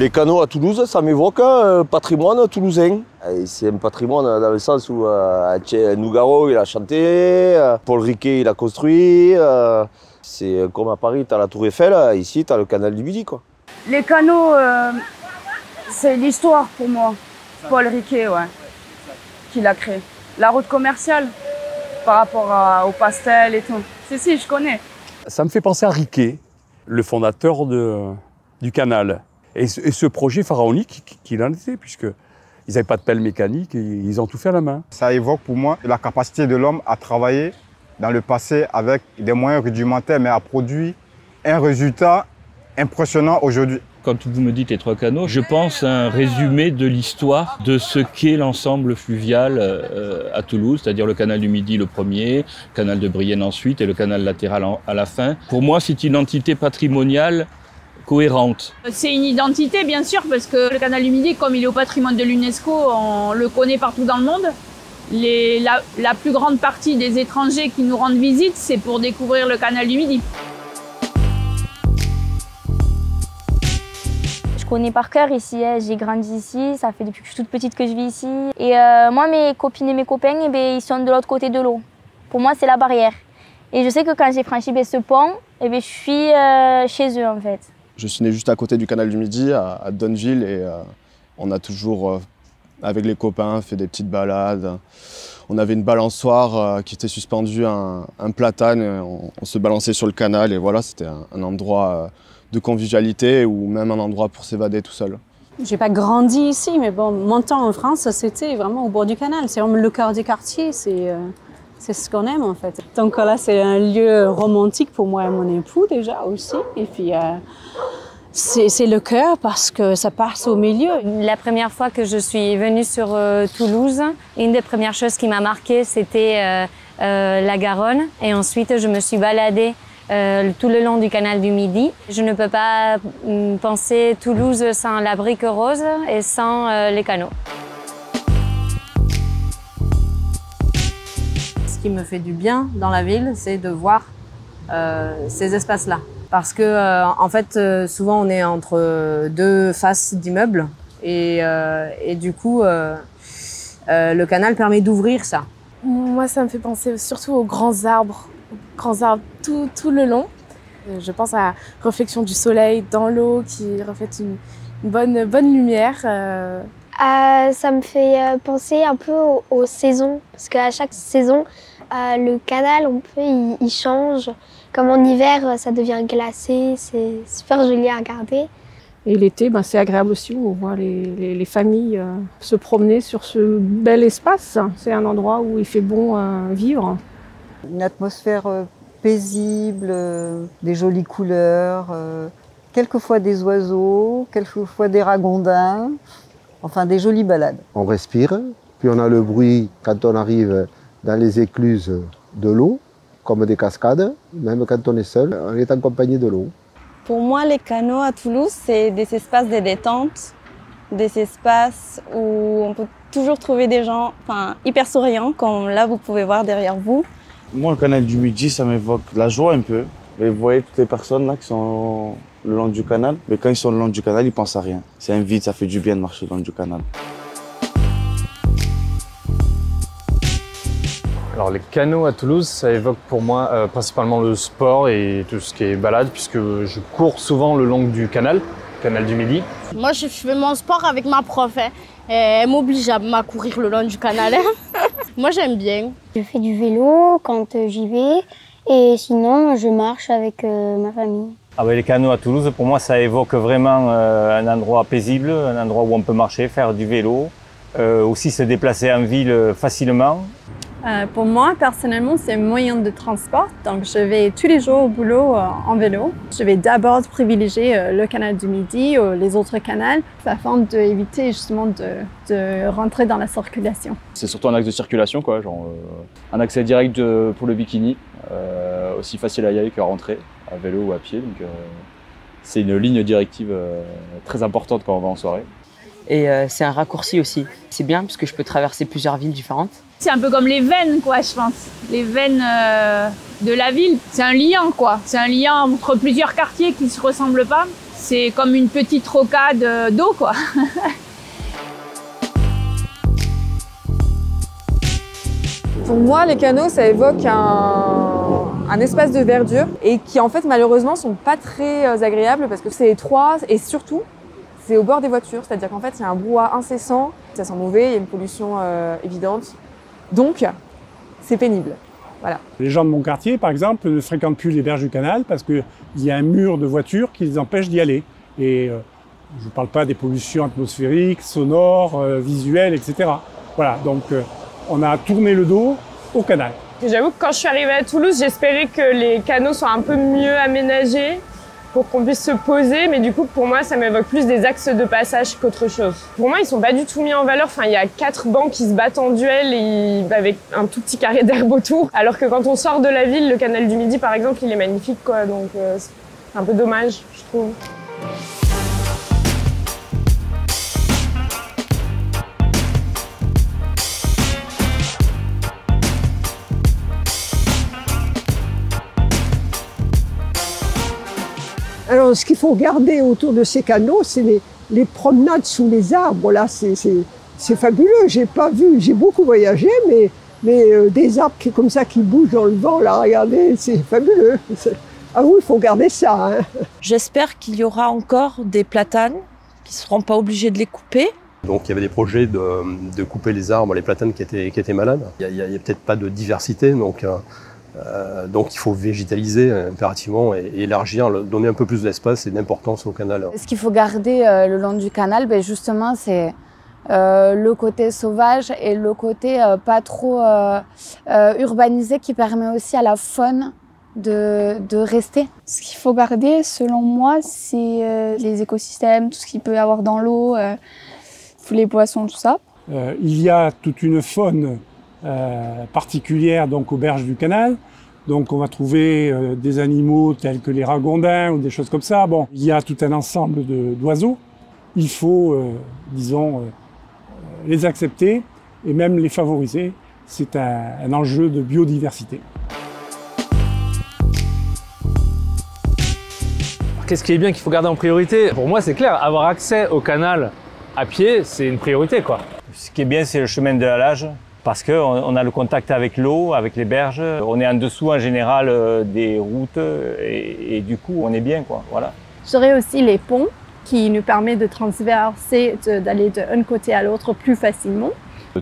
Les canaux à Toulouse, ça m'évoque un patrimoine toulousain. C'est un patrimoine dans le sens où euh, Nougaro, il a chanté, euh, Paul Riquet, il a construit. euh, c'est comme à Paris, tu as la Tour Eiffel, ici, tu as le canal du Midi. Quoi. Les canaux, euh, c'est l'histoire pour moi. Paul Riquet, ouais, qui l'a créé. La route commerciale, par rapport à- au pastel et tout. Si, si, je connais. Ça me fait penser à Riquet, le fondateur de- du canal. Et ce, et ce projet pharaonique qui- qu'il en était, puisque ils n'avaient pas de pelle mécanique, et ils ont tout fait à la main. Ça évoque pour moi la capacité de l'homme à travailler dans le passé avec des moyens rudimentaires, mais à produire un résultat impressionnant aujourd'hui. Quand vous me dites les trois canaux, je pense à un résumé de l'histoire de ce qu'est l'ensemble fluvial euh, à Toulouse, c'est-à-dire le canal du Midi le premier, le canal de Brienne ensuite et le canal latéral en- à la fin. Pour moi, c'est une entité patrimoniale cohérente. C'est une identité, bien sûr, parce que le canal du Midi, comme il est au patrimoine de l'UNESCO, on le connaît partout dans le monde. Les- la, la plus grande partie des étrangers qui nous rendent visite, c'est pour découvrir le canal du Midi. Je connais par cœur ici, hein. j'ai grandi ici, ça fait depuis que je suis toute petite que je vis ici. Et euh, moi, mes copines et mes copains, eh ben, ils sont de l'autre côté de l'eau. Pour moi, c'est la barrière. Et je sais que quand j'ai franchi ben, ce pont, eh ben, je suis euh, chez eux en fait. Je suis né juste à côté du canal du Midi, à, à Donneville, et euh, on a toujours, euh, avec les copains, fait des petites balades. On avait une balançoire euh, qui était suspendue à un, platane, on, on se balançait sur le canal, et voilà, c'était un, endroit de convivialité ou même un endroit pour s'évader tout seul. J'ai pas grandi ici, mais bon, mon temps en France, c'était vraiment au bord du canal. C'est vraiment le cœur du quartier, c'est c'est ce qu'on aime en fait. Donc là, c'est un lieu romantique pour moi et mon époux déjà aussi. Et puis, euh, c'est le cœur parce que ça passe au milieu. La première fois que je suis venue sur euh, Toulouse, une des premières choses qui m'a marquée, c'était euh, la Garonne. Et ensuite, je me suis baladée tout le long du canal du Midi. Je ne peux pas mm, penser Toulouse sans la brique rose et sans les canaux. Qui me fait du bien dans la ville, c'est de voir euh, ces espaces-là. Parce que, euh, en fait, euh, souvent, on est entre deux faces d'immeubles. Et, euh, et du coup, euh, euh, le canal permet d'ouvrir ça. Moi, ça me fait penser surtout aux grands arbres, aux grands arbres tout, tout le long. Je pense à la réflexion du soleil dans l'eau qui reflète une, une bonne, bonne lumière. euh. Euh, ça me fait penser un peu aux, aux saisons, parce qu'à chaque saison, euh, le canal, on peut, il, il change. Comme en hiver, euh, ça devient glacé, c'est super joli à regarder. Et l'été, ben, c'est agréable aussi, on voit les, les- les familles euh, se promener sur ce bel espace. C'est un endroit où il fait bon euh, vivre. Une atmosphère euh, paisible, euh, des jolies couleurs, euh, quelquefois des oiseaux, quelquefois des ragondins, enfin des jolies balades. On respire, puis on a le bruit quand on arrive dans les écluses de l'eau, comme des cascades. Même quand on est seul, on est en compagnie de l'eau. Pour moi, les canaux à Toulouse, c'est des espaces de détente, des espaces où on peut toujours trouver des gens enfin, hyper souriants, comme là vous pouvez voir derrière vous. Moi, le canal du Midi, ça m'évoque la joie un peu. Et vous voyez toutes les personnes là qui sont le long du canal. Mais quand ils sont le long du canal, ils pensent à rien. C'est un vide, ça fait du bien de marcher le long du canal. Alors les canaux à Toulouse, ça évoque pour moi euh, principalement le sport et tout ce qui est balade, puisque je cours souvent le long du canal, canal du Midi. Moi, je fais mon sport avec ma prof. hein. Et Elle m'oblige à à courir le long du canal. hein. Moi, j'aime bien. Je fais du vélo quand euh, j'y vais, et sinon, je marche avec euh, ma famille. Ah ben, les canaux à Toulouse, pour moi, ça évoque vraiment euh, un endroit paisible, un endroit où on peut marcher, faire du vélo, euh, aussi se déplacer en ville euh, facilement. Euh, pour moi, personnellement, c'est un moyen de transport. Donc, je vais tous les jours au boulot euh, en vélo. Je vais d'abord privilégier euh, le canal du Midi ou les autres canaux afin d'éviter justement de, rentrer dans la circulation. C'est surtout un axe de circulation, quoi, genre un accès direct pour le bikini, aussi facile à y aller qu'à rentrer, à vélo ou à pied. Donc, c'est une ligne directive très importante quand on va en soirée. Et euh, c'est un raccourci aussi. C'est bien parce que je peux traverser plusieurs villes différentes. C'est un peu comme les veines, quoi, je pense. Les veines euh, de la ville. C'est un lien, quoi. C'est un lien entre plusieurs quartiers qui se ressemblent pas. c'est comme une petite rocade euh, d'eau, quoi. Pour moi, les canaux, ça évoque un, un espace de verdure et qui, en fait, malheureusement, sont pas très agréables parce que c'est étroit et surtout, c'est au bord des voitures. C'est-à-dire qu'en fait, il y a un brouhaha incessant, ça sent mauvais, il y a une pollution euh, évidente. Donc, c'est pénible. Voilà. Les gens de mon quartier, par exemple, ne fréquentent plus les berges du canal parce qu'il y a un mur de voitures qui les empêche d'y aller. Et euh, je ne parle pas des pollutions atmosphériques, sonores, euh, visuelles, etc. Voilà, donc euh, on a tourné le dos au canal. J'avoue que quand je suis arrivée à Toulouse, j'espérais que les canaux soient un peu mieux aménagés pour qu'on puisse se poser, mais du coup pour moi ça m'évoque plus des axes de passage qu'autre chose. Pour moi ils sont pas du tout mis en valeur, enfin il y a quatre bancs qui se battent en duel et avec un tout petit carré d'herbe autour, alors que quand on sort de la ville, le canal du Midi par exemple il est magnifique quoi, donc euh, c'est un peu dommage je trouve. Alors, ce qu'il faut garder autour de ces canaux, c'est les, les promenades sous les arbres. Là, c'est- fabuleux. J'ai pas vu, j'ai beaucoup voyagé, mais, mais euh, des arbres qui, comme ça qui bougent dans le vent, là, regardez, c'est fabuleux. Ah oui, il faut garder ça. hein. J'espère qu'il y aura encore des platanes, qui ne seront pas obligés de les couper. Donc il y avait des projets de, de couper les arbres, les platanes qui étaient, qui étaient malades. Il n'y a peut-être pas de diversité, donc, euh, euh, donc il faut végétaliser euh, impérativement et, et élargir, le- donner un peu plus d'espace et d'importance au canal. Ce qu'il faut garder euh, le long du canal, ben, justement, c'est euh, le côté sauvage et le côté pas trop urbanisé qui permet aussi à la faune de, de rester. Ce qu'il faut garder, selon moi, c'est les écosystèmes, tout ce qu'il peut y avoir dans l'eau, les poissons, tout ça. Il y a toute une faune euh, particulière donc aux berges du canal. Donc on va trouver euh, des animaux tels que les ragondins ou des choses comme ça. Bon, il y a tout un ensemble d'oiseaux. Il faut, euh, disons, euh, les accepter et même les favoriser. C'est un, un enjeu de biodiversité. Qu'est-ce qui est bien qu'il faut garder en priorité? Pour moi, c'est clair, avoir accès au canal à pied, c'est une priorité, quoi. Ce qui est bien, c'est le chemin de halage, parce qu'on on a le contact avec l'eau, avec les berges. On est en dessous, en général, euh, des routes, et, et du coup, on est bien, quoi. Voilà. J'aurais aussi les ponts qui nous permettent de transverser, d'aller d'un côté à l'autre plus facilement.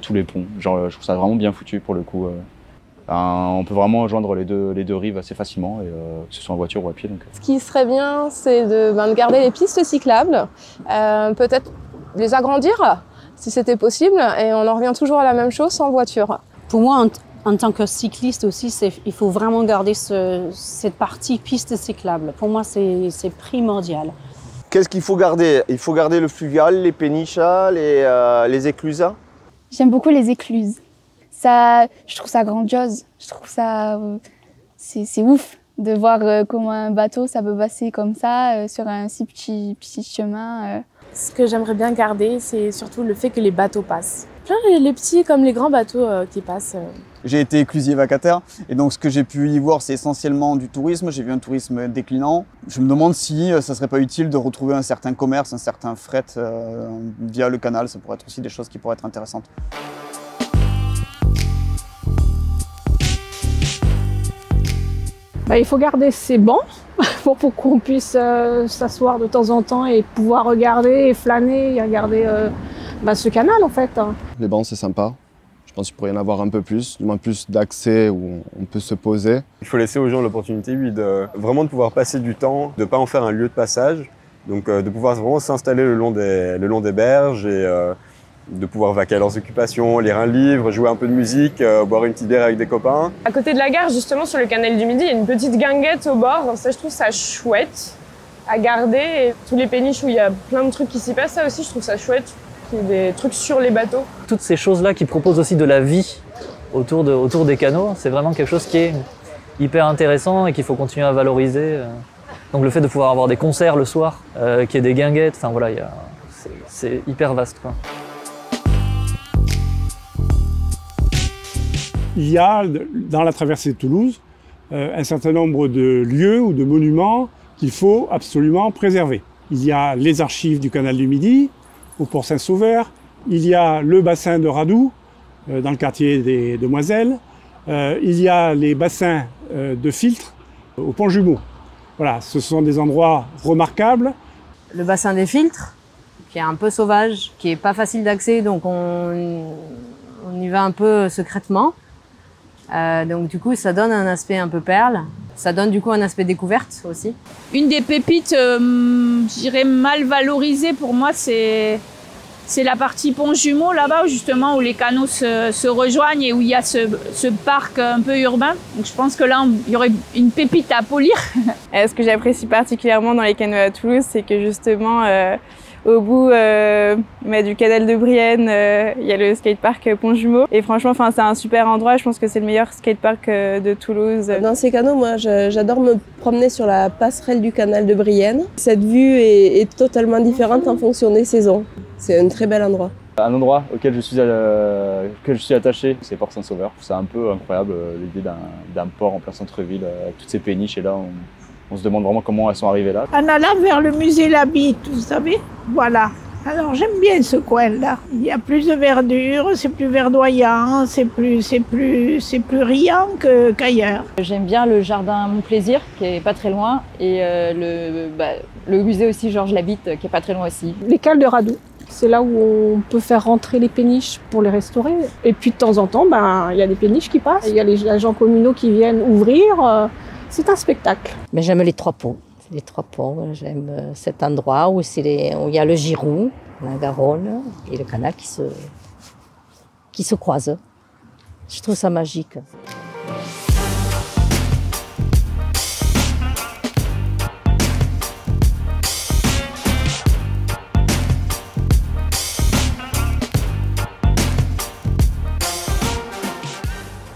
tous les ponts. Genre, je trouve ça vraiment bien foutu pour le coup. euh. On peut vraiment joindre les deux, les deux rives assez facilement, et, euh, que ce soit en voiture ou à pied. Donc, euh. Ce qui serait bien, c'est de, ben, de garder les pistes cyclables, euh, peut-être les agrandir si c'était possible, et on en revient toujours à la même chose sans voiture. Pour moi, en, en tant que cycliste aussi, il faut vraiment garder ce- cette partie piste cyclable. Pour moi, c'est primordial. Qu'est-ce qu'il faut garder? Il faut garder le fluvial, les péniches, les, euh, les écluses? J'aime beaucoup les écluses. Ça, je trouve ça grandiose. Je trouve ça, euh, c'est c'est ouf de voir euh, comment un bateau ça peut passer comme ça euh, sur un si petit petit chemin. euh. Ce que j'aimerais bien garder, c'est surtout le fait que les bateaux passent. Plein les, les petits comme les grands bateaux euh, qui passent. euh. J'ai été éclusier vacataire et donc ce que j'ai pu y voir c'est essentiellement du tourisme. J'ai vu un tourisme déclinant. Je me demande si euh, ça serait pas utile de retrouver un certain commerce, un certain fret euh, via le canal. Ça pourrait être aussi des choses qui pourraient être intéressantes. Bah, il faut garder ses bancs pour, pour qu'on puisse euh, s'asseoir de temps en temps et pouvoir regarder et flâner et regarder euh, bah, ce canal en fait. hein. Les bancs, c'est sympa. Je pense qu'il pourrait y en avoir un peu plus, du moins plus d'accès où on peut se poser. Il faut laisser aux gens l'opportunité, oui, de vraiment de pouvoir passer du temps, de ne pas en faire un lieu de passage, donc euh, de pouvoir vraiment s'installer le, long des- le long des berges et euh, de pouvoir vaquer à leurs occupations, lire un livre, jouer un peu de musique, euh, boire une petite bière avec des copains. À côté de la gare, justement, sur le canal du Midi, il y a une petite guinguette au bord. Ça, je trouve ça chouette à garder. Et tous les péniches où il y a plein de trucs qui s'y passent, ça aussi, je trouve ça chouette. Qu'il y ait des trucs sur les bateaux. Toutes ces choses-là qui proposent aussi de la vie autour, de, autour des canaux, c'est vraiment quelque chose qui est hyper intéressant et qu'il faut continuer à valoriser. Donc le fait de pouvoir avoir des concerts le soir, euh, qu'il y ait des guinguettes, enfin voilà, il a- c'est- c'est hyper vaste. Quoi. Il y a dans la traversée de Toulouse euh, un certain nombre de lieux ou de monuments qu'il faut absolument préserver. il y a les archives du canal du Midi, au port Saint-Sauveur, il y a le bassin de Radou, euh, dans le quartier des Demoiselles, euh, il y a les bassins de filtres au pont Jumeau. Voilà, ce sont des endroits remarquables. Le bassin des filtres, qui est un peu sauvage, qui est pas facile d'accès, donc on, on y va un peu secrètement. Euh, donc du coup, ça donne un aspect un peu perle. Ça donne du coup un aspect découverte aussi. Une des pépites, euh, je dirais mal valorisées pour moi, c'est c'est la partie pont jumeau là-bas, justement où les canaux se, se, rejoignent et où il y a ce, ce, parc un peu urbain. Donc je pense que là, il y aurait une pépite à polir. Ce que j'apprécie particulièrement dans les canaux à Toulouse, c'est que justement, euh, au bout euh, du canal de Brienne, euh, il y a le skatepark Pont Jumeau. Et franchement, enfin, c'est un super endroit. Je pense que c'est le meilleur skatepark euh, de Toulouse. Dans ces canaux, moi, j'adore me promener sur la passerelle du canal de Brienne. Cette vue est, est totalement différente en fonction des saisons. C'est un très bel endroit. Un endroit auquel je suis, euh, que je suis attaché, c'est Port Saint-Sauveur. C'est un peu incroyable l'idée d'un port en plein centre-ville, euh, toutes ces péniches et là on, on, se demande vraiment comment elles sont arrivées là. En allant vers le musée Labitte, vous savez, voilà. Alors j'aime bien ce coin-là. Il y a plus de verdure, c'est plus verdoyant, c'est plus, c'est plus, c'est plus riant qu'ailleurs. J'aime bien le jardin Mon Plaisir qui est pas très loin et le, bah, le musée aussi Georges Labitte qui est pas très loin aussi. Les cales de Radou. C'est là où on peut faire rentrer les péniches pour les restaurer. Et puis de temps en temps, ben, il y a des péniches qui passent, il y a les agents communaux qui viennent ouvrir. C'est un spectacle. Mais j'aime les trois ponts. Les trois ponts, j'aime cet endroit où il y a le Giroux, la Garonne et le canal qui se, qui se croisent. Je trouve ça magique.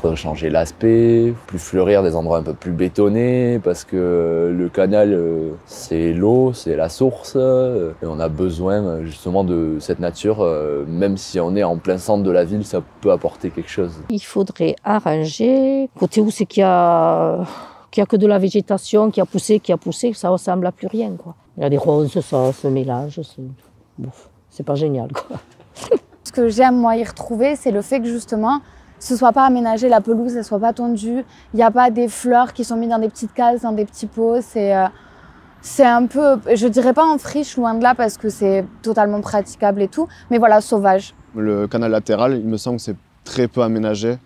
Faudrait changer l'aspect, plus fleurir des endroits un peu plus bétonnés, parce que le canal, c'est l'eau, c'est la source, et on a besoin justement de cette nature, même si on est en plein centre de la ville, ça peut apporter quelque chose. Il faudrait arranger, côté où c'est qu'il y a qu'il n'y a que de la végétation qui a poussé, qui a poussé, ça ressemble à plus rien. Quoi. Il y a des roses, ça se mélange, c'est pas génial. Quoi. Ce que j'aime moi y retrouver, c'est le fait que justement, ce soit pas aménagé, la pelouse, elle soit pas tondue. Il n'y a pas des fleurs qui sont mises dans des petites cases, dans des petits pots. C'est euh, c'est un peu, je dirais pas en friche, loin de là, parce que c'est totalement praticable et tout. Mais voilà, sauvage. Le canal latéral, il me semble que c'est très peu aménagé.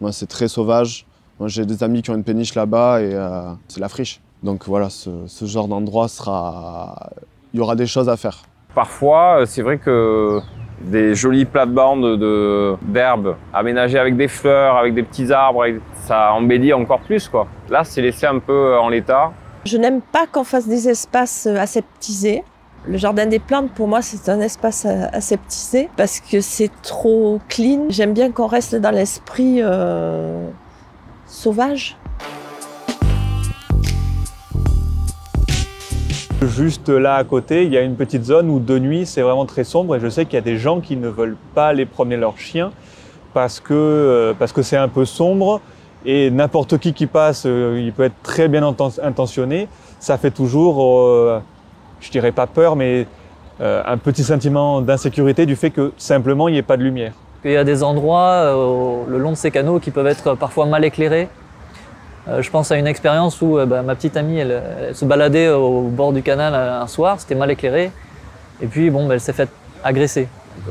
Moi, c'est très sauvage. Moi, j'ai des amis qui ont une péniche là-bas et euh, c'est la friche. Donc voilà, ce, ce genre d'endroit sera, il y aura des choses à faire. Parfois, c'est vrai que des jolies plates-bandes d'herbes aménagées avec des fleurs, avec des petits arbres, ça embellit encore plus. Quoi. Là, c'est laissé un peu en l'état. Je n'aime pas qu'on fasse des espaces aseptisés. Le jardin des plantes, pour moi, c'est un espace aseptisé parce que c'est trop clean. J'aime bien qu'on reste dans l'esprit euh, sauvage. Juste là à côté, il y a une petite zone où de nuit c'est vraiment très sombre et je sais qu'il y a des gens qui ne veulent pas aller promener leurs chiens parce que euh, parce que c'est un peu sombre et n'importe qui qui passe, euh, il peut être très bien intentionné. Ça fait toujours, euh, je dirais pas peur, mais un petit sentiment d'insécurité du fait que simplement il n'y ait pas de lumière. Il y a des endroits le long de ces canaux qui peuvent être parfois mal éclairés. Euh, je pense à une expérience où euh, bah, ma petite amie, elle, se baladait au bord du canal un soir, c'était mal éclairé, et puis bon, bah, elle s'est faite agresser.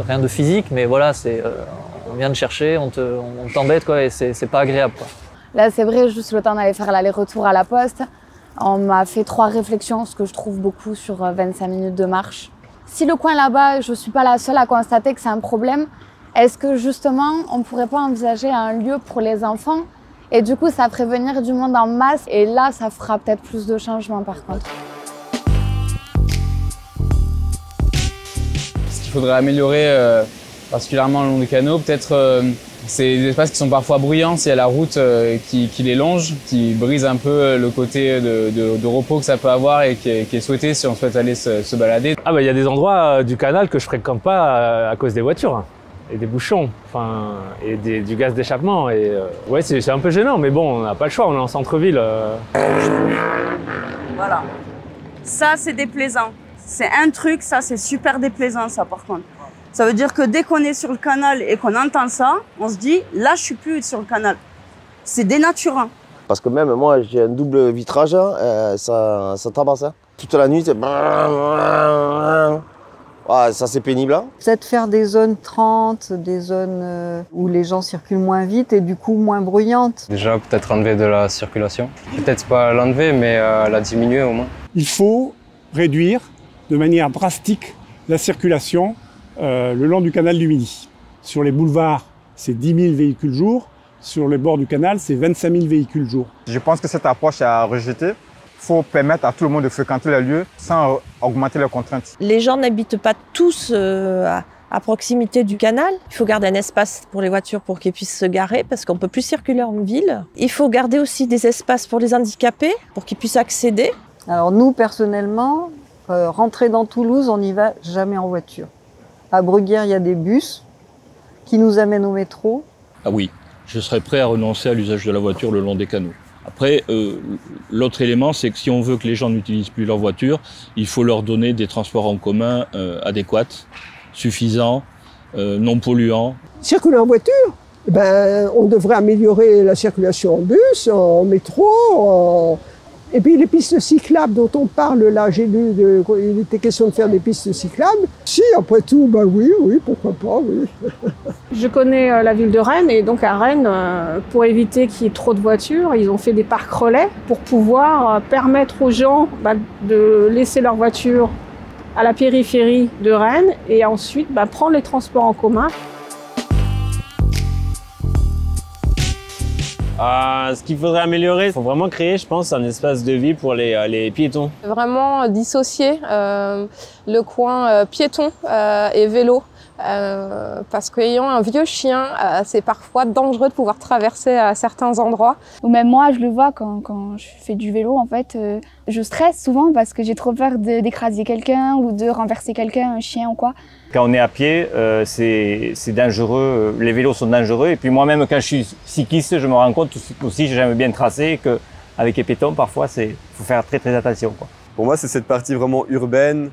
Rien de physique, mais voilà, c'est, euh, on vient de chercher, on, te, on t'embête, quoi, et c'est, c'est pas agréable. Quoi. Là, c'est vrai, juste le temps d'aller faire l'aller-retour à la poste, on m'a fait trois réflexions, ce que je trouve beaucoup sur 25 minutes de marche. Si le coin là-bas, je suis pas la seule à constater que c'est un problème, est-ce que justement, on pourrait pas envisager un lieu pour les enfants et du coup, ça ferait venir du monde en masse. Et là, ça fera peut-être plus de changements par contre. Ce qu'il faudrait améliorer, euh, particulièrement le long du canaux, peut-être euh, c'est des espaces qui sont parfois bruyants, s'il y a la route euh, qui, qui, les longe, qui brise un peu le côté de, de, de, repos que ça peut avoir et qui est, qui est souhaité si on souhaite aller se, se balader. Ah bah il y a des endroits du canal que je fréquente pas à, à cause des voitures et des bouchons, enfin, et des, du gaz d'échappement. Et euh, ouais, c'est un peu gênant, mais bon, on n'a pas le choix, on est en centre-ville. Euh... Voilà. Ça, c'est déplaisant. C'est un truc, ça c'est super déplaisant ça par contre. Ça veut dire que dès qu'on est sur le canal et qu'on entend ça, on se dit là je suis plus sur le canal. C'est dénaturant. Parce que même moi, j'ai un double vitrage, euh, ça, ça tabasse. hein. Toute la nuit, c'est... Ah, ça c'est pénible. hein. Peut-être faire des zones 30, des zones euh, où les gens circulent moins vite et du coup moins bruyantes. Déjà, peut-être enlever de la circulation. Peut-être pas l'enlever, mais euh, la diminuer au moins. Il faut réduire de manière drastique la circulation euh, le long du canal du Midi. Sur les boulevards, c'est 10 000 véhicules jour. Sur les bords du canal, c'est 25 000 véhicules jour. Je pense que cette approche est à rejeter. Il faut permettre à tout le monde de fréquenter les lieux sans augmenter les contraintes. Les gens n'habitent pas tous euh, à, à proximité du canal. Il faut garder un espace pour les voitures pour qu'ils puissent se garer parce qu'on peut plus circuler en ville. Il faut garder aussi des espaces pour les handicapés pour qu'ils puissent accéder. Alors nous, personnellement, euh, rentrer dans Toulouse, on n'y va jamais en voiture. À Bruguière, il y a des bus qui nous amènent au métro. Ah oui, je serais prêt à renoncer à l'usage de la voiture le long des canaux. Après, euh, l'autre élément, c'est que si on veut que les gens n'utilisent plus leur voiture, il faut leur donner des transports en commun euh, adéquats, suffisants, euh, non polluants. Circuler en voiture, eh ben, on devrait améliorer la circulation en bus, en métro, en- et puis les pistes cyclables dont on parle là, j'ai lu, de- il était question de faire des pistes cyclables. Si, après tout, ben oui, oui, pourquoi pas, oui. Je connais euh, la ville de Rennes et donc à Rennes, euh, pour éviter qu'il y ait trop de voitures, ils ont fait des parcs relais pour pouvoir euh, permettre aux gens bah, de laisser leur voiture à la périphérie de Rennes et ensuite bah, prendre les transports en commun. Euh, ce qu'il faudrait améliorer, il faut vraiment créer, je pense, un espace de vie pour les, euh, les piétons. Vraiment dissocier euh, le coin euh, piéton euh, et vélo. Euh, parce qu'ayant un vieux chien, euh, c'est parfois dangereux de pouvoir traverser à certains endroits. Ou même moi, je le vois quand, quand je fais du vélo, en fait, euh, je stresse souvent parce que j'ai trop peur d'écraser quelqu'un ou de renverser quelqu'un, un chien ou quoi. Quand on est à pied, euh, c'est c'est dangereux, euh, les vélos sont dangereux. Et puis moi-même, quand je suis cycliste, je me rends compte aussi- aussi, j'aime bien tracer, qu'avec les piétons, parfois, il faut faire très très attention. Quoi. Pour moi, c'est cette partie vraiment urbaine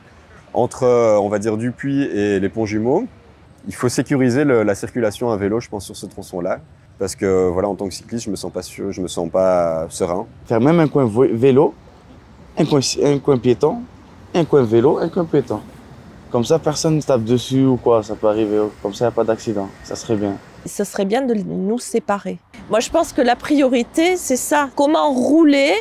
entre, euh, on va dire, Dupuis et les ponts jumeaux. Il faut sécuriser le- la circulation à vélo, je pense, sur ce tronçon-là. Parce que, voilà, en tant que cycliste, je me sens pas sûr, je me sens pas serein. Faire même un coin vélo, un coin, un coin piéton, un coin vélo, un coin piéton. Comme ça, personne ne tape dessus ou quoi, ça peut arriver. Comme ça, il n'y a pas d'accident. Ça serait bien. Ce serait bien de nous séparer. Moi, je pense que la priorité, c'est ça. Comment rouler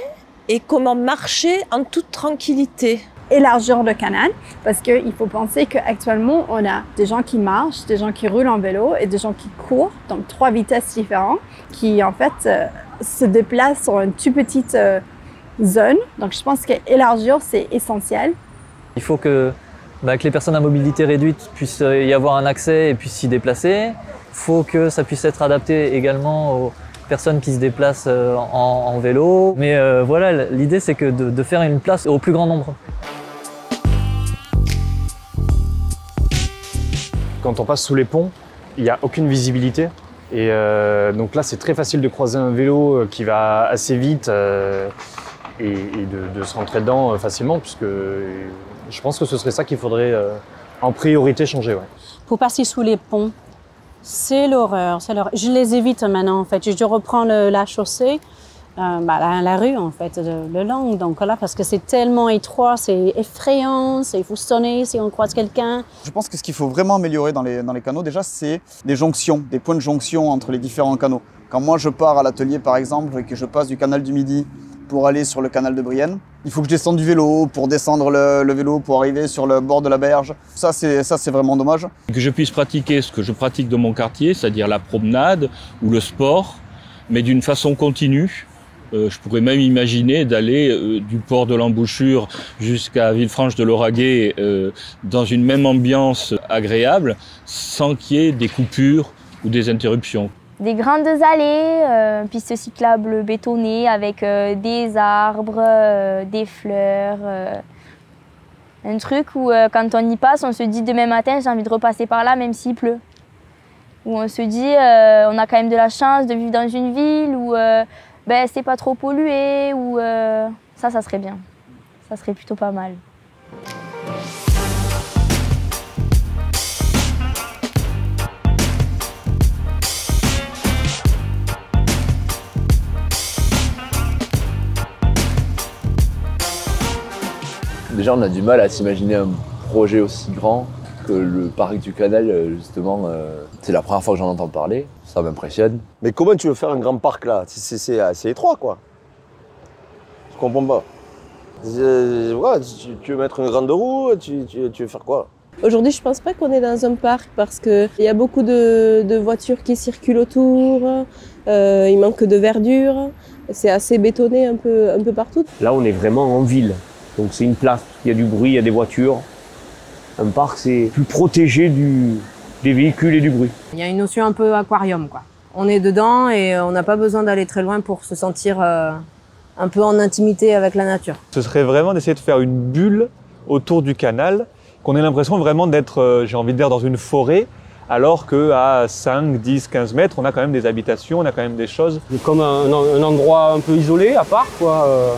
et comment marcher en toute tranquillité. Élargir le canal parce qu'il faut penser qu'actuellement, on a des gens qui marchent, des gens qui roulent en vélo et des gens qui courent, donc trois vitesses différentes, qui en fait euh, se déplacent sur une toute petite euh, zone. Donc je pense qu'élargir, c'est essentiel. Il faut que, bah, que les personnes à mobilité réduite puissent euh, y avoir un accès et puissent s'y déplacer. Il faut que ça puisse être adapté également aux personnes qui se déplacent en, vélo. Mais voilà, l'idée c'est que de faire une place au plus grand nombre. Quand on passe sous les ponts, il n'y a aucune visibilité. Et euh, donc là, c'est très facile de croiser un vélo euh, qui va assez vite euh, et, de, se rentrer dedans facilement, puisque je pense que ce serait ça qu'il faudrait en priorité changer. Pour passer sous les ponts, c'est l'horreur. c'est l'horreur. Je les évite maintenant, en fait. Je reprends le- la chaussée, euh, bah, la, la rue, en fait, de- le long. Donc là, parce que c'est tellement étroit, c'est effrayant, c'est- il faut sonner si on croise quelqu'un. Je pense que ce qu'il faut vraiment améliorer dans les, dans les canaux, déjà, c'est des jonctions, des points de jonction entre les différents canaux. Quand moi, je pars à l'atelier, par exemple, et que je passe du canal du Midi pour aller sur le canal de Brienne, il faut que je descende du vélo pour descendre le, le vélo pour arriver sur le bord de la berge. Ça, c'est ça, c'est vraiment dommage. Que je puisse pratiquer ce que je pratique dans mon quartier, c'est-à-dire la promenade ou le sport, mais d'une façon continue. Euh, je pourrais même imaginer d'aller euh, du port de l'embouchure jusqu'à Villefranche de l'Auragais euh, dans une même ambiance agréable, sans qu'il y ait des coupures ou des interruptions. Des grandes allées, pistes cyclables bétonnées avec des arbres, des fleurs. un truc où quand on y passe, on se dit demain matin j'ai envie de repasser par là même s'il pleut. Où on se dit on a quand même de la chance de vivre dans une ville où ben, c'est pas trop pollué ou euh, ça, ça serait bien. Ça serait plutôt pas mal. Déjà, on a du mal à s'imaginer un projet aussi grand que le parc du canal, euh, justement. Euh, c'est la première fois que j'en entends parler. Ça m'impressionne. Mais comment tu veux faire un grand parc là? C'est- assez étroit quoi. Je comprends pas. Euh, voilà, tu, tu veux mettre une grande roue tu, tu- tu veux faire quoi? Aujourd'hui, je pense pas qu'on est dans un parc parce qu'il y a beaucoup de, de voitures qui circulent autour, euh, il manque de verdure, c'est assez bétonné un peu, un peu partout. Là, on est vraiment en ville. Donc c'est une place, il y a du bruit, il y a des voitures. Un parc, c'est plus protégé du, des véhicules et du bruit. Il y a une notion un peu aquarium, quoi. On est dedans et on n'a pas besoin d'aller très loin pour se sentir euh, un peu en intimité avec la nature. Ce serait vraiment d'essayer de faire une bulle autour du canal, qu'on ait l'impression vraiment d'être, euh, j'ai envie de dire, dans une forêt, alors qu'à 5, 10, 15 mètres, on a quand même des habitations, on a quand même des choses. Comme un, un endroit un peu isolé, à part, quoi. euh,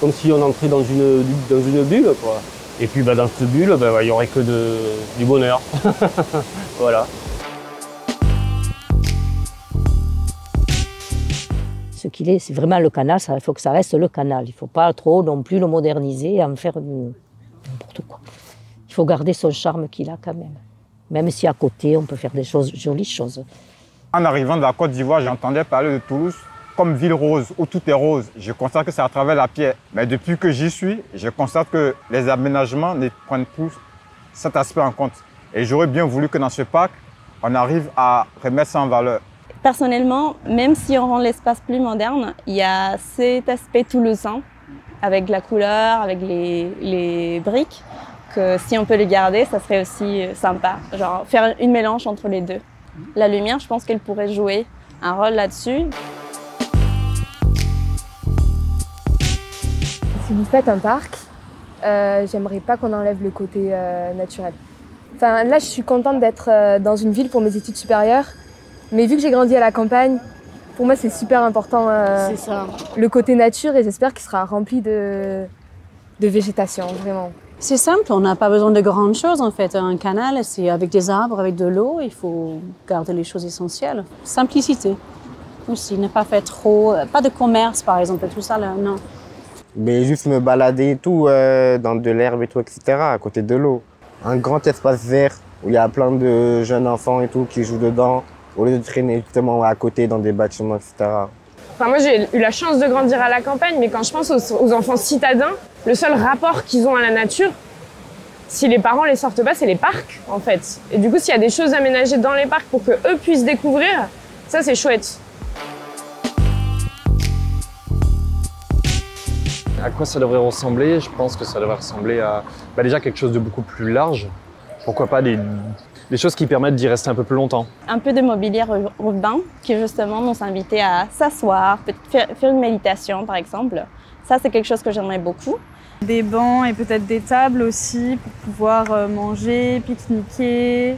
comme si on entrait dans une, dans une bulle, quoi. Et puis bah, dans cette bulle, bah, il y aurait que de, du bonheur. voilà. Ce qu'il est, c'est vraiment le canal, il faut que ça reste le canal. Il ne faut pas trop non plus le moderniser et en faire n'importe quoi. Il faut garder son charme qu'il a quand même. Même si à côté, on peut faire des choses, jolies choses. En arrivant de la Côte d'Ivoire, j'entendais parler de Toulouse comme ville rose, où tout est rose. Je constate que c'est à travers la pierre. Mais depuis que j'y suis, je constate que les aménagements ne prennent plus cet aspect en compte. Et j'aurais bien voulu que dans ce parc, on arrive à remettre ça en valeur. Personnellement, même si on rend l'espace plus moderne, il y a cet aspect toulousain, avec la couleur, avec les, les briques, que si on peut les garder, ça serait aussi sympa. Genre faire une mélange entre les deux. La lumière, je pense qu'elle pourrait jouer un rôle là-dessus. Si vous faites un parc, euh, j'aimerais pas qu'on enlève le côté euh, naturel. Enfin, là, je suis contente d'être euh, dans une ville pour mes études supérieures, mais vu que j'ai grandi à la campagne, pour moi, c'est super important ça. le côté nature et j'espère qu'il sera rempli de, de végétation, vraiment. C'est simple, on n'a pas besoin de grandes choses en fait. Un canal, c'est avec des arbres, avec de l'eau, il faut garder les choses essentielles. Simplicité aussi, ne pas faire trop, pas de commerce par exemple, tout ça là, non. Mais juste me balader et tout, euh, dans de l'herbe et tout, etc., à côté de l'eau. Un grand espace vert où il y a plein de jeunes enfants et tout qui jouent dedans, au lieu de traîner justement à côté dans des bâtiments, etc. Enfin, moi, j'ai eu la chance de grandir à la campagne, mais quand je pense aux, aux enfants citadins, le seul rapport qu'ils ont à la nature, si les parents les sortent pas, c'est les parcs, en fait. Et du coup, s'il y a des choses aménagées dans les parcs pour que eux puissent découvrir, ça, c'est chouette. À quoi ça devrait ressembler Je pense que ça devrait ressembler à bah, déjà quelque chose de beaucoup plus large. Pourquoi pas des, des choses qui permettent d'y rester un peu plus longtemps. Un peu de mobilier ur- urbain qui justement nous invitait à s'asseoir, peut-être faire, faire une méditation par exemple. Ça, c'est quelque chose que j'aimerais beaucoup. Des bancs et peut-être des tables aussi pour pouvoir euh, manger, pique-niquer.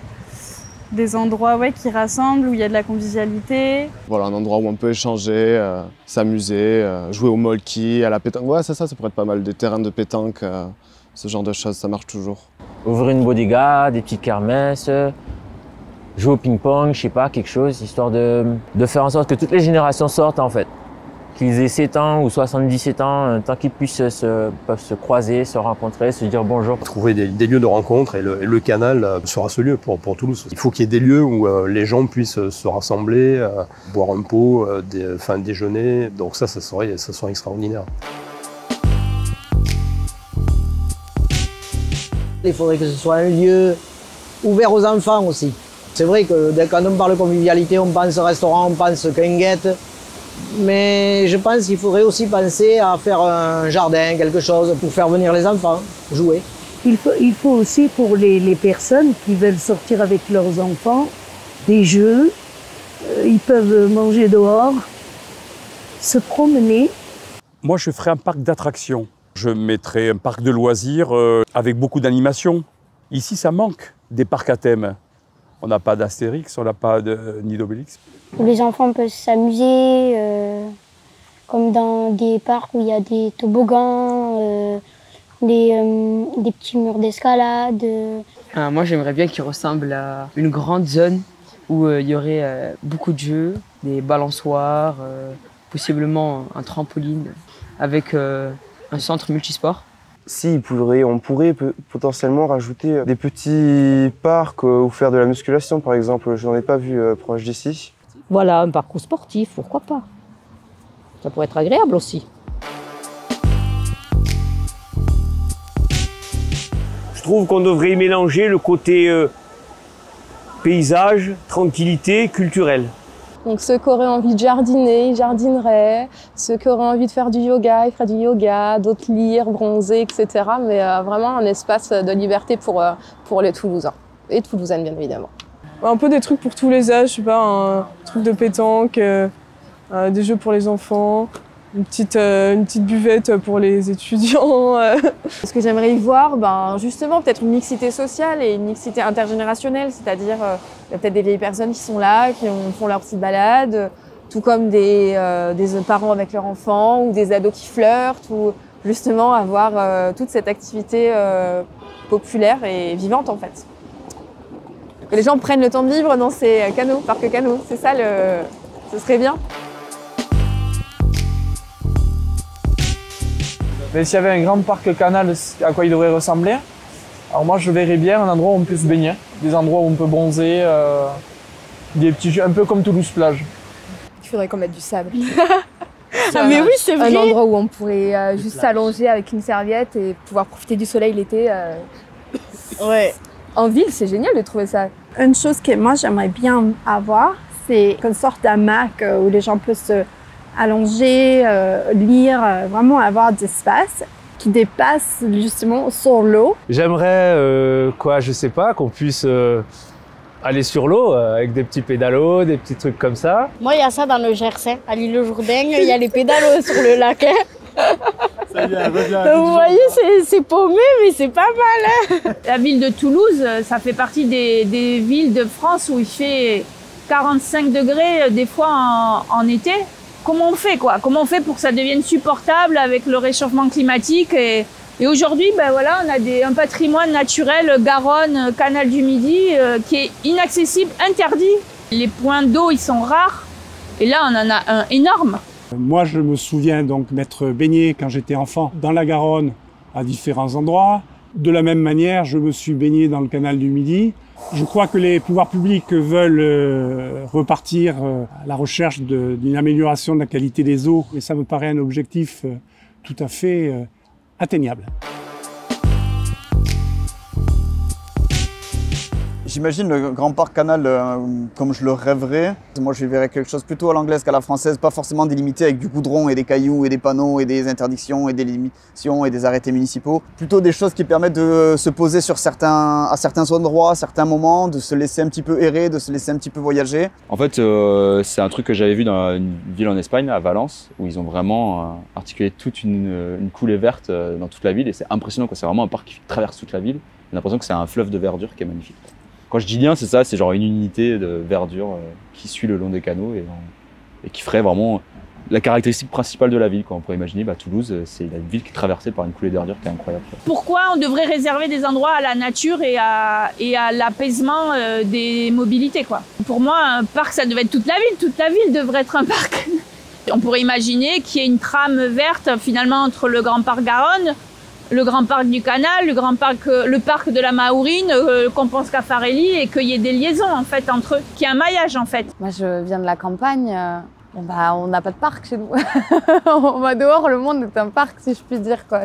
Des endroits ouais, qui rassemblent, où il y a de la convivialité. Voilà, un endroit où on peut échanger, euh, s'amuser, euh, jouer au molki, à la pétanque. Ouais, c'est ça, ça pourrait être pas mal. Des terrains de pétanque, euh, ce genre de choses, ça marche toujours. Ouvrir une bodega, des petites kermesses, jouer au ping-pong, je sais pas, quelque chose, histoire de, de faire en sorte que toutes les générations sortent en fait. Qu'ils aient 7 ans ou 77 ans, un temps qu'ils puissent se, peuvent se croiser, se rencontrer, se dire bonjour. Trouver des, des lieux de rencontre et le, et le canal euh, sera ce lieu pour, pour Toulouse. Il faut qu'il y ait des lieux où euh, les gens puissent euh, se rassembler, euh, boire un pot, euh, des, déjeuner. Donc ça, ça serait, ça serait extraordinaire. Il faudrait que ce soit un lieu ouvert aux enfants aussi. C'est vrai que dès quand on parle convivialité, on pense restaurant, on pense quinguette. Mais je pense qu'il faudrait aussi penser à faire un jardin, quelque chose, pour faire venir les enfants jouer. Il faut, il faut aussi pour les, les personnes qui veulent sortir avec leurs enfants des jeux. Euh, Ils peuvent manger dehors, se promener. Moi, je ferais un parc d'attractions. Je mettrais un parc de loisirs euh, avec beaucoup d'animation. Ici, ça manque des parcs à thème. On n'a pas d'Astérix, on n'a pas de, ni d'Obélix. les enfants peuvent s'amuser, euh, comme dans des parcs où il y a des toboggans, euh, des, euh, des petits murs d'escalade. euh. Ah, moi, j'aimerais bien qu'il ressemble à une grande zone où euh, il y aurait euh, beaucoup de jeux, des balançoires, euh, possiblement un trampoline, avec euh, un centre multisport. Si, il pourrait- on pourrait potentiellement rajouter des petits parcs euh, ou faire de la musculation, par exemple. Je n'en ai pas vu euh, proche d'ici. Voilà, un parcours sportif, pourquoi pas Ça pourrait être agréable aussi. Je trouve qu'on devrait mélanger le côté euh, paysage, tranquillité, culturel. Donc ceux qui auraient envie de jardiner, ils jardineraient. Ceux qui auraient envie de faire du yoga, ils feraient du yoga. D'autres lire, bronzer, etc. Mais euh, vraiment un espace de liberté pour, euh, pour les Toulousains. Et Toulousaines, bien évidemment. Un peu des trucs pour tous les âges, je sais pas, un truc de pétanque, euh, euh, des jeux pour les enfants, une petite, euh, une petite buvette pour les étudiants. euh. Ce que j'aimerais y voir, ben, justement, peut-être une mixité sociale et une mixité intergénérationnelle, c'est-à-dire euh, y a peut-être des vieilles personnes qui sont là, qui ont- font leur petite balade, tout comme des, euh, parents avec leurs enfants ou des ados qui flirtent, ou justement avoir toute cette activité populaire et vivante en fait. Que les gens prennent le temps de vivre dans ces canaux, parcs canaux, c'est ça le. Ce serait bien. Mais s'il y avait un grand parc canal, à quoi il devrait ressembler Alors moi, je verrais bien un endroit où on peut se baigner, des endroits où on peut bronzer, euh, des petits jeux, un peu comme Toulouse plage. Il faudrait qu'on mette du sable. Ah, mais oui, c'est vrai. Un endroit où on pourrait euh, juste s'allonger avec une serviette et pouvoir profiter du soleil l'été. euh. Ouais. En ville, c'est génial de trouver ça. Une chose que moi j'aimerais bien avoir, c'est une sorte d'hamac où les gens peuvent se allonger, euh, lire, euh, vraiment avoir d'espace qui dépasse justement sur l'eau. J'aimerais, euh, quoi, je sais pas, qu'on puisse euh, aller sur l'eau euh, avec des petits pédalos, des petits trucs comme ça. Moi, il y a ça dans le Gersin, à l'île Jourdain, il y a les pédalos sur le lac. hein. Donc, vous voyez, c'est- c'est paumé, mais c'est pas mal. hein. La ville de Toulouse, ça fait partie des, des villes de France où il fait 45 degrés des fois en, en été. Comment on fait quoi? Comment on fait pour que ça devienne supportable avec le réchauffement climatique et, aujourd'hui, ben on a un patrimoine naturel, Garonne, Canal du Midi, euh, qui est inaccessible, interdit. Les points d'eau, ils sont rares. Et là, on en a un énorme. Moi, je me souviens donc m'être baigné quand j'étais enfant dans la Garonne à différents endroits. De la même manière, je me suis baigné dans le canal du Midi. Je crois que les pouvoirs publics veulent euh, repartir euh, à la recherche d'une amélioration de la qualité des eaux et ça me paraît un objectif euh, tout à fait atteignable. J'imagine le grand parc canal euh, comme je le rêverais. Moi, je verrais quelque chose plutôt à l'anglaise qu'à la française, pas forcément délimité avec du goudron et des cailloux et des panneaux et des interdictions et des limitations et des arrêtés municipaux. Plutôt des choses qui permettent de se poser sur certains, à certains endroits, à certains moments, de se laisser un petit peu errer, de se laisser un petit peu voyager. En fait, euh, c'est un truc que j'avais vu dans une ville en Espagne, à Valence, où ils ont vraiment euh, articulé toute une, coulée verte dans toute la ville. Et c'est impressionnant, c'est vraiment un parc qui traverse toute la ville. A l'impression que c'est un fleuve de verdure qui est magnifique. Quand je dis lien, c'est ça, c'est genre une unité de verdure euh, qui suit le long des canaux et, euh, et qui ferait vraiment la caractéristique principale de la ville. Quoi. On pourrait imaginer, bah, Toulouse, euh, c'est une ville qui est traversée par une coulée de verdure qui est incroyable. quoi. Pourquoi on devrait réserver des endroits à la nature et à, l'apaisement des mobilités Pour moi, un parc, ça devait être toute la ville. Toute la ville devrait être un parc. On pourrait imaginer qu'il y ait une trame verte finalement entre le Grand Parc Garonne, le Grand Parc du Canal, le Grand Parc, euh, le parc de la Maourine, euh, qu'on pense Caffarelli, et qu'il y ait des liaisons en fait entre eux, qu'il y ait un maillage en fait. Moi, je viens de la campagne. euh, on n'a pas de parc chez nous. on va dehors, le monde est un parc, si je puis dire. Quoi.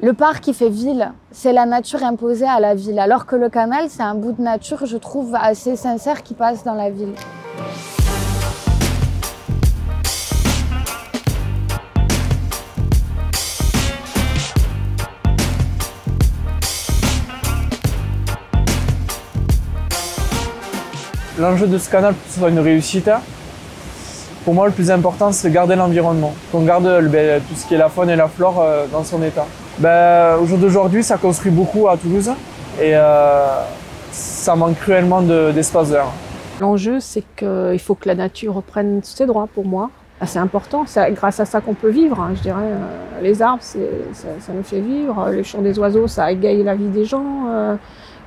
Le parc, il fait ville. C'est la nature imposée à la ville. Alors que le canal, c'est un bout de nature, je trouve, assez sincère qui passe dans la ville. L'enjeu de ce canal, pour que ce soit une réussite, pour moi, le plus important, c'est de garder l'environnement. Qu'on garde ben, tout ce qui est la faune et la flore euh, dans son état. Ben, au jour d'aujourd'hui, ça construit beaucoup à Toulouse et euh, ça manque cruellement de- d'espace vert. L'enjeu, c'est qu'il faut que la nature reprenne ses droits pour moi. C'est important, c'est grâce à ça qu'on peut vivre, hein, je dirais. Euh, Les arbres, ça, nous fait vivre. Les chants des oiseaux, ça égaye la vie des gens.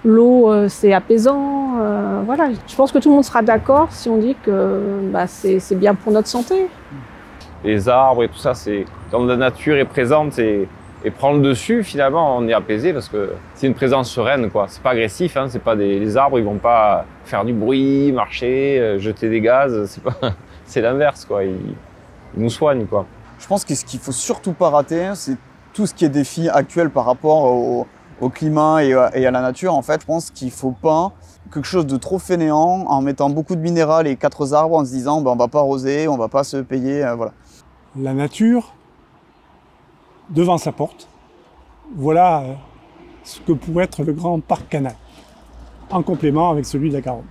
L'eau, euh, c'est apaisant. Euh, voilà, je pense que tout le monde sera d'accord si on dit que bah, c'est bien pour notre santé. les arbres et tout ça, c'est quand la nature est présente, c'est et prend le dessus, finalement, on est apaisé parce que c'est une présence sereine, quoi. C'est pas agressif, hein, c'est pas des les arbres, ils vont pas faire du bruit, marcher, euh, jeter des gaz, c'est pas, c'est l'inverse, quoi. Ils, ils nous soignent, quoi. Je pense que ce qu'il faut surtout pas rater, c'est tout ce qui est défi actuel par rapport au, au climat et à, et à la nature. En fait, je pense qu'il faut pas quelque chose de trop fainéant en mettant beaucoup de minéral et quatre arbres en se disant ben, on va pas arroser, on va pas se payer, euh, voilà. La nature, devant sa porte, voilà euh, ce que pourrait être le grand parc canal, en complément avec celui de la Garonne.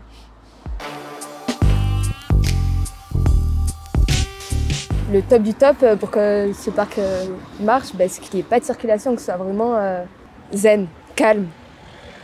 Le top du top euh, pour que ce parc marche, ben, c'est qu'il n'y ait pas de circulation, que ce soit vraiment euh, zen, calme.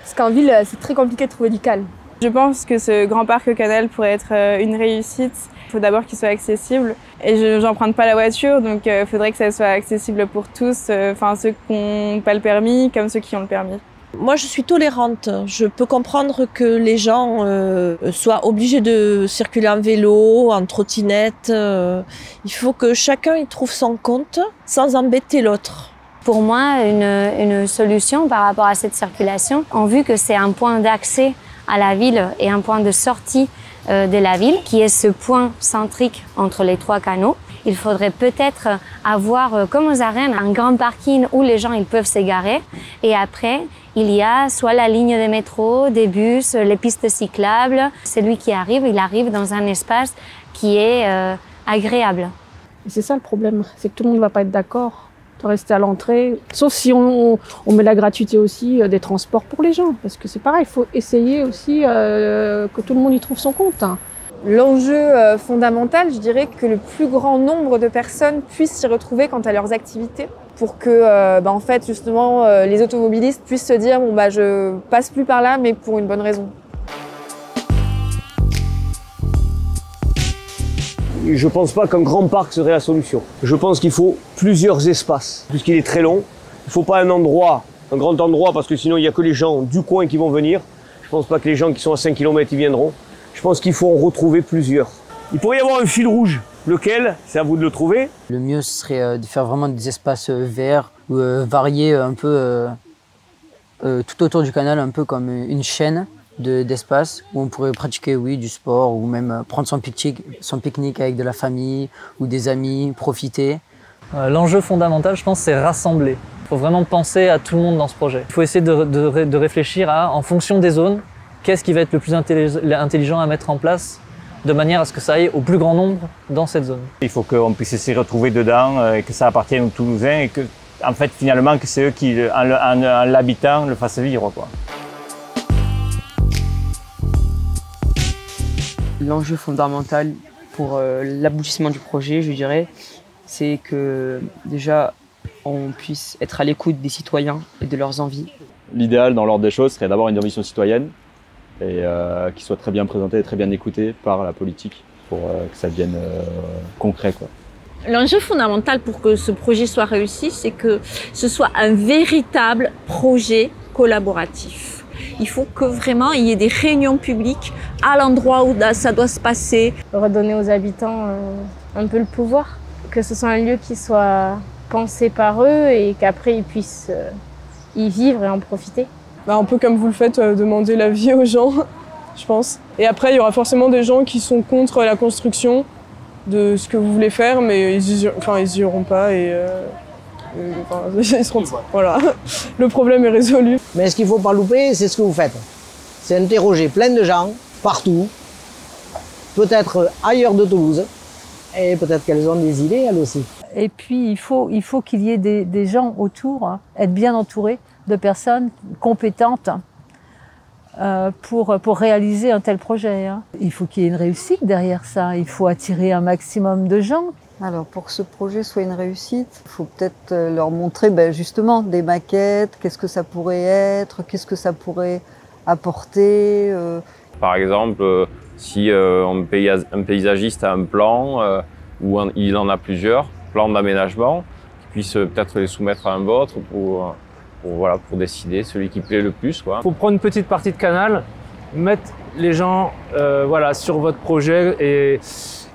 Parce qu'en ville, euh, c'est très compliqué de trouver du calme. Je pense que ce grand parc canal pourrait être euh, une réussite. Il faut d'abord qu'il soit accessible. Et je n'emprunte pas la voiture, donc il faudrait que ça soit accessible pour tous, euh, enfin ceux qui n'ont pas le permis comme ceux qui ont le permis. Moi, je suis tolérante. Je peux comprendre que les gens euh, soient obligés de circuler en vélo, en trottinette. euh. il faut que chacun y trouve son compte sans embêter l'autre. Pour moi, une, solution par rapport à cette circulation, en vu que c'est un point d'accès à la ville et un point de sortie euh, de la ville, qui est ce point centrique entre les trois canaux, il faudrait peut-être avoir, euh, comme aux arènes, un grand parking où les gens ils peuvent s'égarer. Et après, il y a soit la ligne de métro, des bus, les pistes cyclables. Celui qui arrive, il arrive dans un espace qui est euh, agréable. C'est ça le problème, c'est que tout le monde ne va pas être d'accord de rester à l'entrée, sauf si on, on met la gratuité aussi euh, des transports pour les gens, parce que c'est pareil, il faut essayer aussi euh, que tout le monde y trouve son compte. hein. L'enjeu euh, fondamental, je dirais que le plus grand nombre de personnes puissent s'y retrouver quant à leurs activités pour que bah, en fait justement les automobilistes puissent se dire bon bah je passe plus par là mais pour une bonne raison. Je pense pas qu'un grand parc serait la solution. Je pense qu'il faut plusieurs espaces, puisqu'il est très long. Il faut pas un endroit, un grand endroit, parce que sinon il y a que les gens du coin qui vont venir. Je pense pas que les gens qui sont à 5 km y viendront. Je pense qu'il faut en retrouver plusieurs. Il pourrait y avoir un fil rouge. Lequel? C'est à vous de le trouver. Le mieux ce serait euh, de faire vraiment des espaces euh, verts ou euh, variés un peu tout autour du canal, un peu comme une chaîne de- d'espace où on pourrait pratiquer oui du sport ou même euh, prendre son pique-nique, son pique-nique avec de la famille ou des amis, profiter. Euh, L'enjeu fondamental, je pense, c'est rassembler. Il faut vraiment penser à tout le monde dans ce projet. Il faut essayer de, de de réfléchir à, en fonction des zones, qu'est-ce qui va être le plus intellig- intelligent à mettre en place de manière à ce que ça aille au plus grand nombre dans cette zone. Il faut qu'on puisse s'y retrouver dedans, euh, et que ça appartienne aux Toulousains et que, en fait, finalement, que c'est eux qui, en- en l'habitant, le fassent vivre, quoi. L'enjeu fondamental pour euh, l'aboutissement du projet, je dirais, c'est que déjà on puisse être à l'écoute des citoyens et de leurs envies. L'idéal dans l'ordre des choses serait d'avoir une ambition citoyenne et euh, qui soit très bien présentée et très bien écoutée par la politique pour euh, que ça devienne euh, concret. Quoi. L'enjeu fondamental pour que ce projet soit réussi, c'est que ce soit un véritable projet collaboratif. Il faut que vraiment il y ait des réunions publiques à l'endroit où ça doit se passer. redonner aux habitants euh, un peu le pouvoir, que ce soit un lieu qui soit pensé par eux et qu'après ils puissent euh, y vivre et en profiter. Bah, un peu comme vous le faites, euh, demander l'avis aux gens, je pense. Et après, il y aura forcément des gens qui sont contre la construction de ce que vous voulez faire, mais ils y, enfin, ils y auront pas et, euh, enfin, ils seront... Voilà, le problème est résolu. Mais ce qu'il ne faut pas louper, c'est ce que vous faites. C'est interroger plein de gens, partout, peut-être ailleurs de Toulouse, et peut-être qu'elles ont des idées, elles aussi. Et puis, il faut il faut qu'il y ait des, des gens autour, hein, être bien entouré de personnes compétentes euh, pour, pour réaliser un tel projet. hein. Il faut qu'il y ait une réussite derrière ça. Il faut attirer un maximum de gens. Alors pour que ce projet soit une réussite, il faut peut-être euh, leur montrer ben, justement des maquettes, qu'est-ce que ça pourrait être, qu'est-ce que ça pourrait apporter. euh, Par exemple, euh, si euh, un, paysa- un paysagiste a un plan, euh, ou un- il en a plusieurs, plans d'aménagement, qu'il puisse peut-être les soumettre à un vôtre pour, pour, voilà, pour décider celui qui plaît le plus. Quoi. Il faut prendre une petite partie de canal, mettre les gens euh, voilà, sur votre projet et,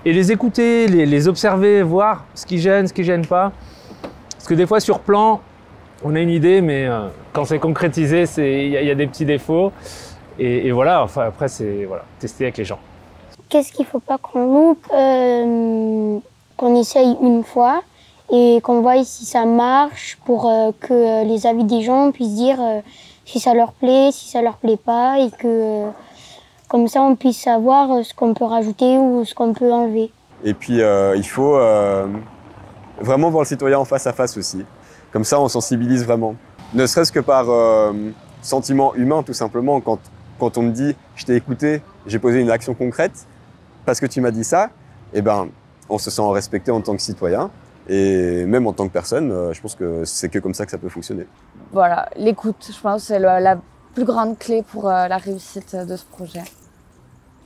et les écouter, les, observer, voir ce qui gêne, ce qui gêne pas. Parce que des fois sur plan, on a une idée, mais euh, quand c'est concrétisé, il y, a des petits défauts. Et, voilà, enfin, après, c'est voilà, tester avec les gens. Qu'est-ce qu'il ne faut pas qu'on loupe euh, Qu'on essaye une fois et qu'on voie si ça marche pour euh, que les avis des gens puissent dire si ça leur plaît, si ça leur plaît pas et que comme ça on puisse savoir euh, ce qu'on peut rajouter ou ce qu'on peut enlever. Et puis euh, il faut euh, vraiment voir le citoyen en face à face aussi. Comme ça on sensibilise vraiment. Ne serait-ce que par euh, sentiment humain tout simplement quand, quand on me dit je t'ai écouté, j'ai posé une action concrète parce que tu m'as dit ça, eh ben on se sent respecté en tant que citoyen. Et même en tant que personne, je pense que c'est que comme ça que ça peut fonctionner. Voilà, l'écoute, je pense, c'est la, plus grande clé pour la réussite de ce projet.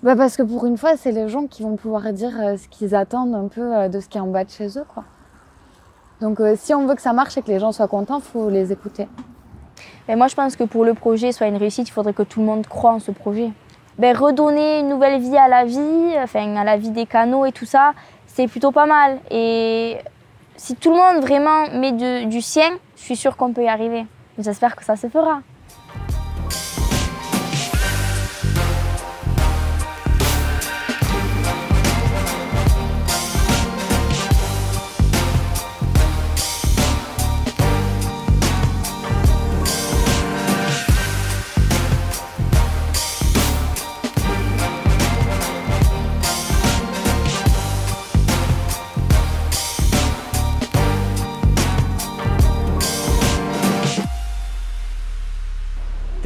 Bah parce que pour une fois, c'est les gens qui vont pouvoir dire euh, ce qu'ils attendent un peu euh, de ce qui est en bas de chez eux, quoi. Donc euh, si on veut que ça marche et que les gens soient contents, faut les écouter. Mais moi, je pense que pour le projet soit une réussite, il faudrait que tout le monde croit en ce projet. Ben, redonner une nouvelle vie à la vie, enfin à la vie des canaux et tout ça, c'est plutôt pas mal. Et si tout le monde vraiment met de- du sien, je suis sûre qu'on peut y arriver. J'espère que ça se fera.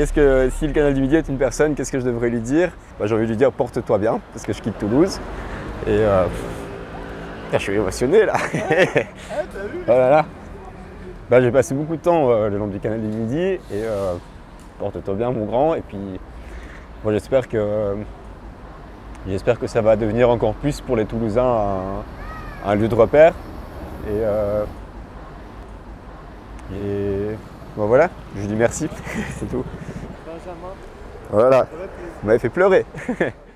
Qu'est-ce que si le canal du Midi est une personne, qu'est-ce que je devrais lui dire? Bah, J'ai envie de lui dire porte-toi bien parce que je quitte Toulouse. Et euh, je suis émotionné là. oh là là. Bah, j'ai passé beaucoup de temps euh, le long du canal du Midi et euh, porte-toi bien mon grand. Et puis j'espère que j'espère que ça va devenir encore plus pour les Toulousains un, un lieu de repère. Et, et bon, voilà, je lui dis merci, c'est tout. Voilà, vous m'avez fait pleurer.